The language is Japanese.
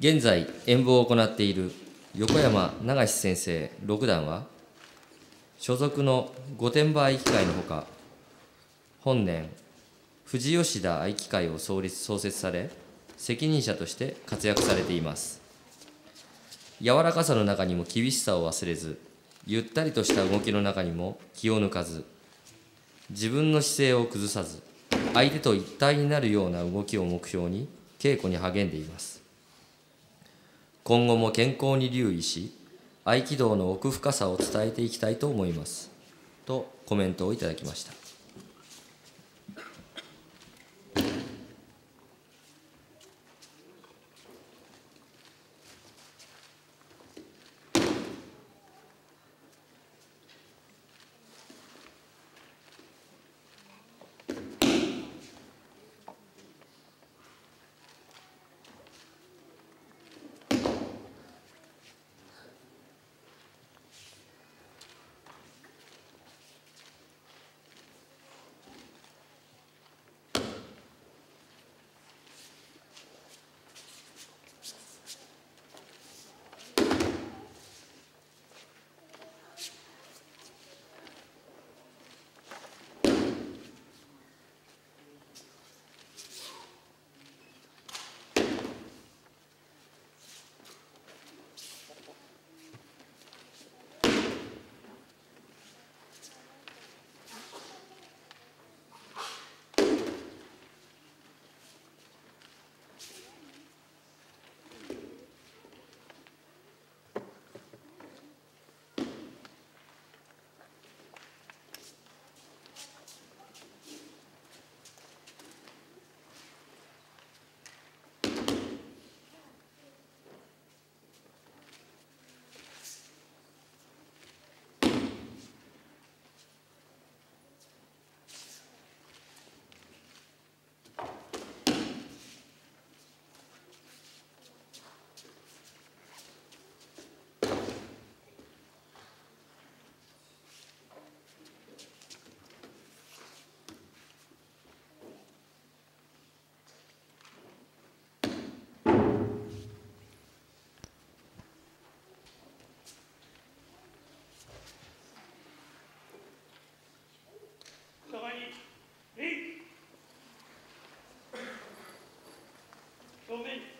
現在演舞を行っている横山流先生六段は所属の御殿場合機会のほか本年富士吉田合機会を創立創設され責任者として活躍されています。柔らかさの中にも厳しさを忘れずゆったりとした動きの中にも気を抜かず自分の姿勢を崩さず相手と一体になるような動きを目標に稽古に励んでいます。今後も健康に留意し合気道の奥深さを伝えていきたいと思います。とコメントをいただきました。Comigo.